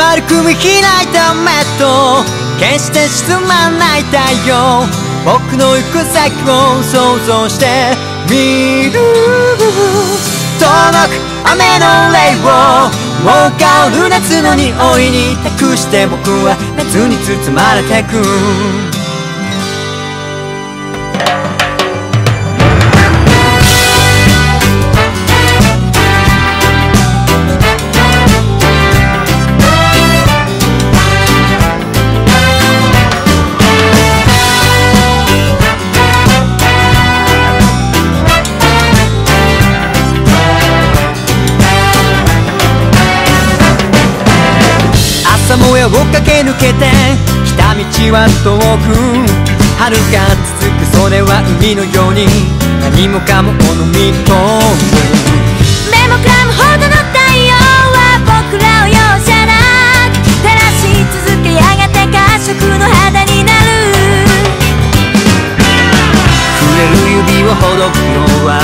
丸く見開いた目と決して沈まない太陽僕の行く先を想像してみる。遠く雨の霊をもう香る夏の匂いに託して僕は夏に包まれてく。朝もやを駆け抜けて来た道は遠く遥か続くそれは海のように何もかもお飲み込む目もくらむほどの太陽は僕らを容赦なく照らし続けやがて褐色の肌になる触れる指をほどくのは